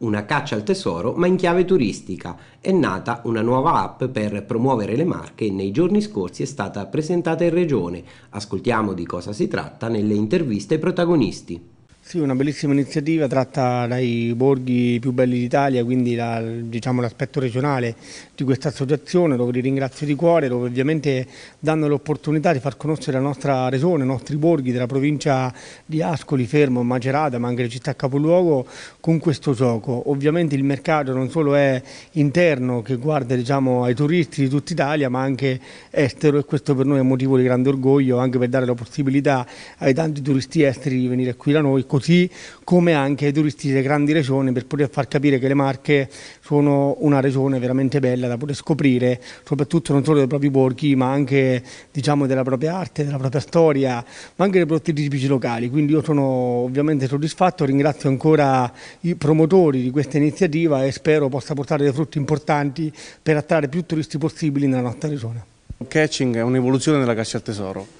una caccia al tesoro ma in chiave turistica. È nata una nuova app per promuovere le marche e nei giorni scorsi è stata presentata in regione. Ascoltiamo di cosa si tratta nelle interviste ai protagonisti. Sì, una bellissima iniziativa tratta dai borghi più belli d'Italia, quindi la, diciamo, l'aspetto regionale di questa associazione, dove li ringrazio di cuore, dove ovviamente danno l'opportunità di far conoscere la nostra regione, i nostri borghi della provincia di Ascoli, Fermo, Macerata, ma anche le città capoluogo con questo gioco. Ovviamente il mercato non solo è interno che guarda diciamo, ai turisti di tutta Italia, ma anche estero e questo per noi è motivo di grande orgoglio, anche per dare la possibilità ai tanti turisti esteri di venire qui da noi così come anche ai turisti delle grandi regioni per poter far capire che le Marche sono una regione veramente bella da poter scoprire, soprattutto non solo dei propri borghi ma anche diciamo, della propria arte, della propria storia, ma anche dei prodotti tipici locali. Quindi io sono ovviamente soddisfatto, ringrazio ancora i promotori di questa iniziativa e spero possa portare dei frutti importanti per attrarre più turisti possibili nella nostra regione. Catching è un'evoluzione della caccia al tesoro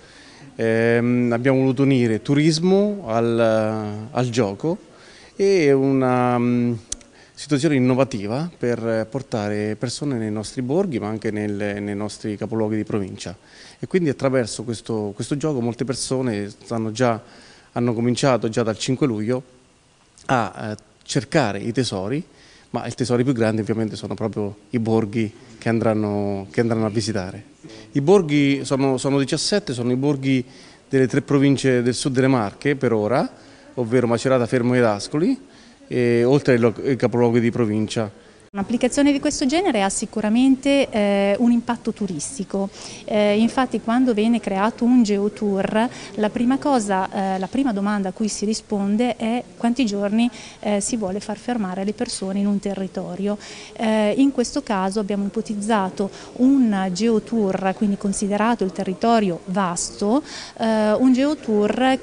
eh, abbiamo voluto unire turismo al, al gioco e una um, situazione innovativa per portare persone nei nostri borghi ma anche nel, nei nostri capoluoghi di provincia e quindi attraverso questo, questo gioco molte persone già, hanno cominciato già dal 5 luglio a eh, cercare i tesori ma i tesori più grandi ovviamente sono proprio i borghi che andranno, che andranno a visitare. I borghi sono, sono 17, sono i borghi delle tre province del sud delle Marche per ora, ovvero Macerata, Fermo ed Ascoli, e, oltre ai capoluoghi di provincia. Un'applicazione di questo genere ha sicuramente eh, un impatto turistico, eh, infatti quando viene creato un geotour la prima, cosa, eh, la prima domanda a cui si risponde è quanti giorni eh, si vuole far fermare le persone in un territorio. Eh, in questo caso abbiamo ipotizzato un geotour, quindi considerato il territorio vasto, eh, un geotour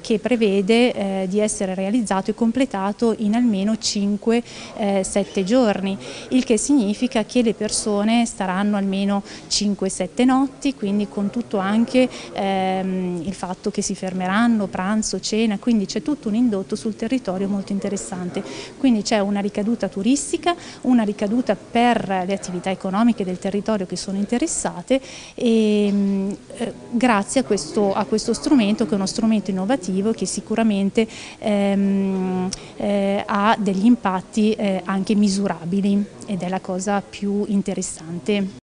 che prevede di essere realizzato e completato in almeno 5-7 giorni giorni, il che significa che le persone staranno almeno 5-7 notti, quindi con tutto anche ehm, il fatto che si fermeranno, pranzo, cena, quindi c'è tutto un indotto sul territorio molto interessante. Quindi c'è una ricaduta turistica, una ricaduta per le attività economiche del territorio che sono interessate e ehm, eh, grazie a questo, a questo, strumento che è uno strumento innovativo che sicuramente ehm, eh, ha degli impatti eh, anche misurabili ed è la cosa più interessante.